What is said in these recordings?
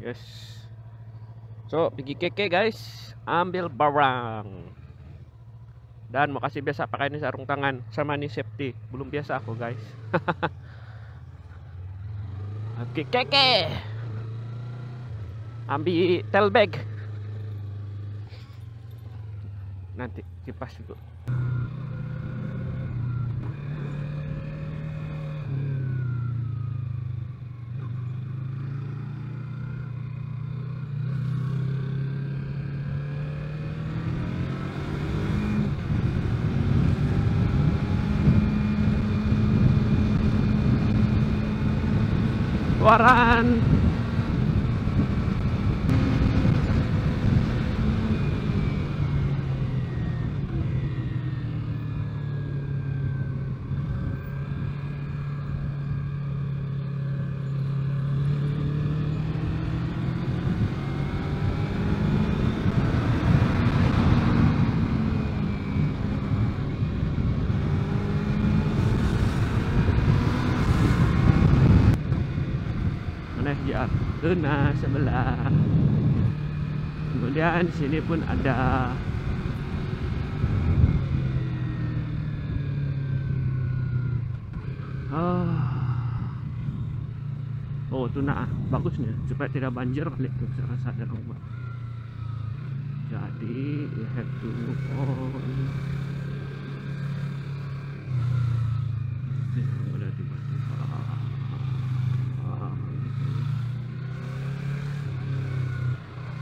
Yes. So, pergi KK guys. Ambil barang. Dan makasih biasa pakai ni sarung tangan sama ni safety. Belum biasa aku guys. Okey, KK. Ambil tail bag. Nanti kipas dulu. Guaran. JR Tuna sebelah Kemudian sini pun ada Ah. Oh tuna ah. Bagusnya supaya tidak banjir balik tu saya rasa ada buat. Jadi you have to move on. Eh, ada tiba-tiba. Ah.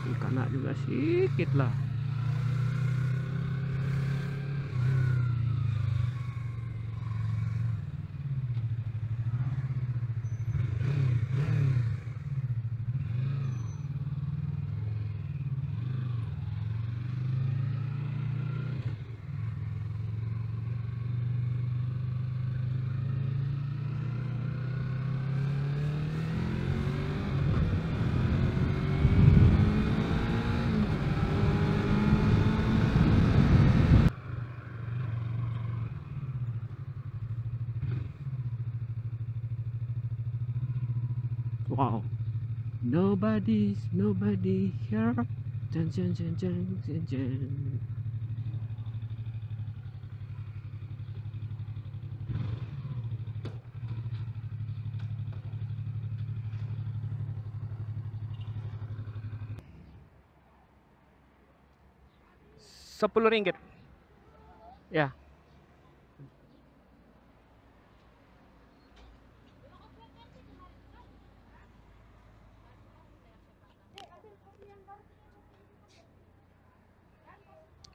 Ini kanak juga sikit lah. Wow! Nobody's nobody here. Dun, dun, dun, dun, dun, dun. Sepuluh ringgit. Ya. Yeah.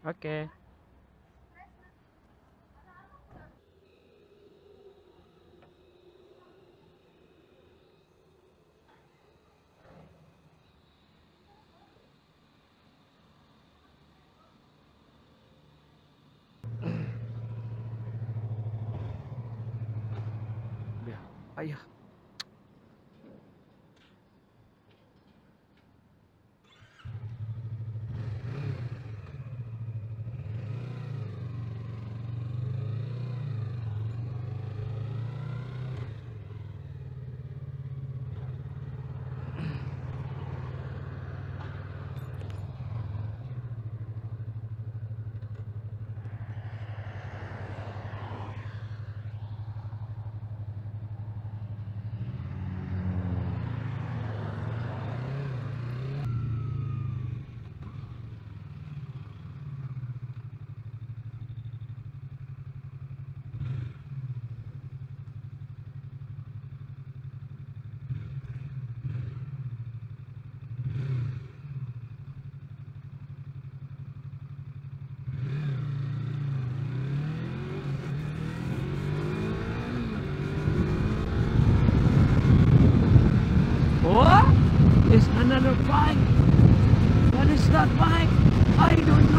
Ok. Yeah. What? Is another bike? What is that bike? I don't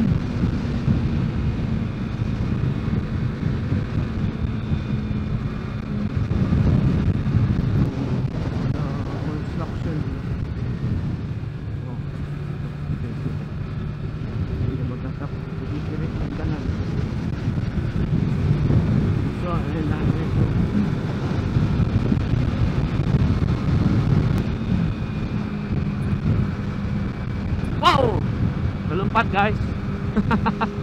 know. guys.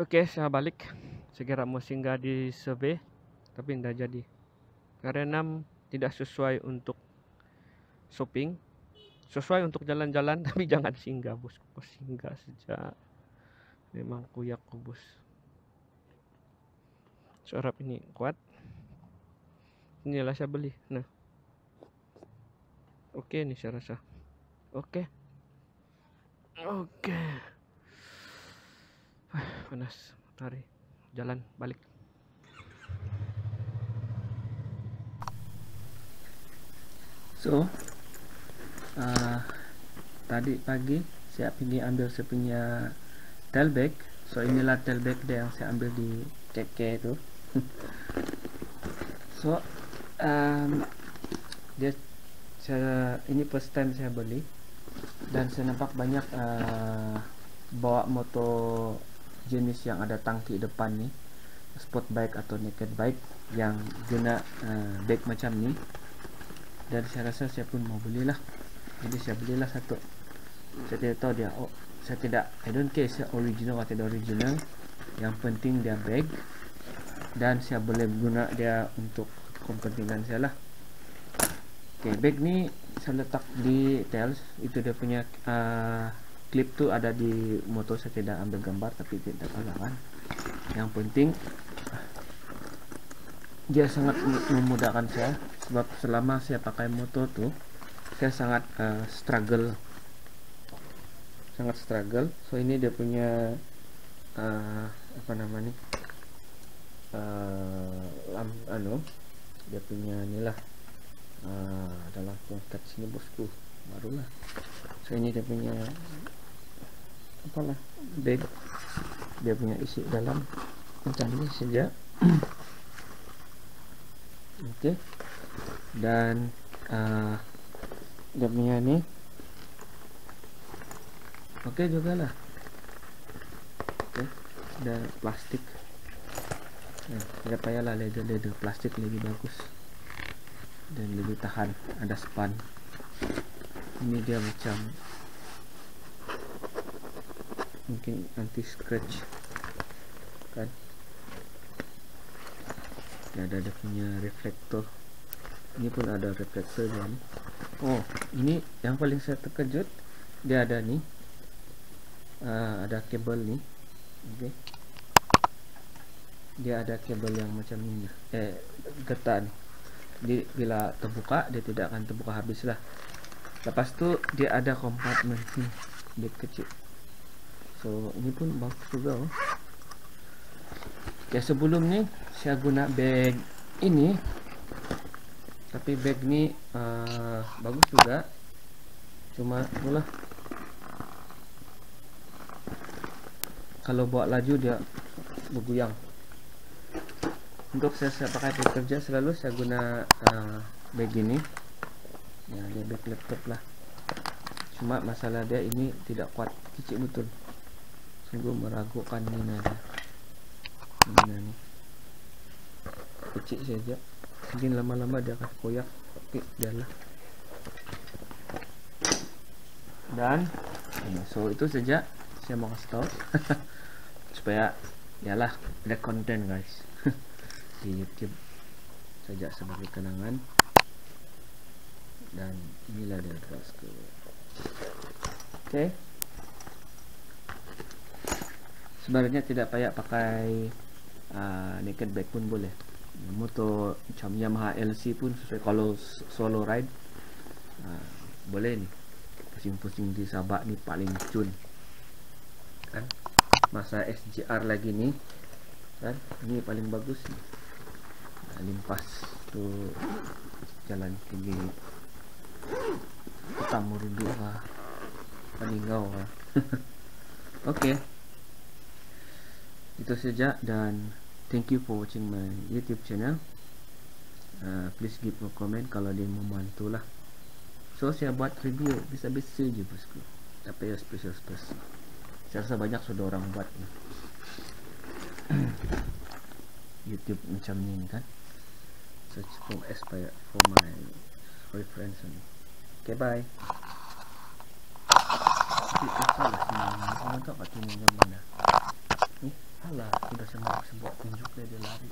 Oke, saya balik. Segera mau singgah di survey, tapi tidak jadi. Karena tidak sesuai untuk shopping. Sesuai untuk jalan-jalan, tapi jangan singgah, bosku. Singgah sejak memang kuyak kubus. Suara ini kuat. Inilah saya beli. Nah. Oke nih saya rasa. Oke. Oke panas matahari jalan balik. So uh, tadi pagi saya pergi ambil saya punya tailback so inilah tailback dia yang saya ambil di KK itu so um, dia saya ini first time saya beli. Dan saya nampak banyak uh, bawa motor jenis yang ada tangki depan ni sport bike atau naked bike yang guna uh, bike macam ni. Dan saya rasa saya pun mau belilah. Jadi saya belilah satu. Saya tidak tahu dia oh saya tidak I don't care saya original atau tidak original. Yang penting dia bag. Dan saya boleh guna dia untuk kepentingan saya lah. Ok bag ni saya letak di tails itu dia punya uh, klip tu ada di motor saya tidak ambil gambar tapi tidak apa kan? Yang penting dia sangat memudahkan saya. Sebab selama saya pakai motor tu saya sangat uh, struggle. Sangat struggle. So ini dia punya uh, apa namanya uh, anu dia punya inilah uh, adalah kat sini bosku. Barulah. So ini dia punya apalah. Bag dia punya isi dalam macam ni saja. Okey. Dan uh, dia punya ni. Okey jugalah. Okey. Dan plastik. Tidak payahlah leather leather plastik lebih bagus. Dan lebih tahan. Ada span. Ini dia macam mungkin anti scratch. Kan? Dia ada dia punya reflektor ini pun ada reflektor kan oh ini yang paling saya terkejut dia ada ni. Uh, ada kabel ni. Okay. dia ada kabel yang macam ni eh getah ni. Jadi bila terbuka dia tidak akan terbuka habis lah lepas tu dia ada kompartmen ni. Dia kecil so ini pun bagus juga oh. ya sebelum ni saya guna bag ini. Tapi bag ni uh, bagus juga. Cuma itulah. Kalau buat laju dia berguyang. Untuk saya, saya pakai bekerja selalu saya guna uh, bag ini. Ya dia bag laptop lah. Cuma masalah dia ini tidak kuat kecil betul sungguh meragukan ini ada. Ini ni kecil saja mungkin lama-lama dia akan koyak. Tapi biarlah dan so itu saja. Saya mau kasih tahu. Supaya yalah ada konten guys. Di YouTube. Saja sebagai kenangan. Dan inilah dia kelasku oke. okay. Sebenarnya tidak payah pakai uh, naked bag pun boleh. Motor macam Yamaha LC pun sesuai. Kalau solo ride uh, boleh ni. Pusing-pusing di Sabak ni paling cun. Kan? Masa SGR lagi ni kan? Ini paling bagus ni. Limpas tu jalan tinggi. Kita murudu lah. Peningau lah. Ok itu saja dan thank you for watching my youtube channel. Uh, please give a comment kalau dia membantu lah. So saya buat review bisa-bisa je bosku. Apa ya special-special saya rasa banyak sudah orang buat youtube macam ni kan. Search for aspire for my reference okay bye. Tapi salah sih, kamu kat yang mana? Ni, alah, sudah semua sebuah tunjuk dia dia lari.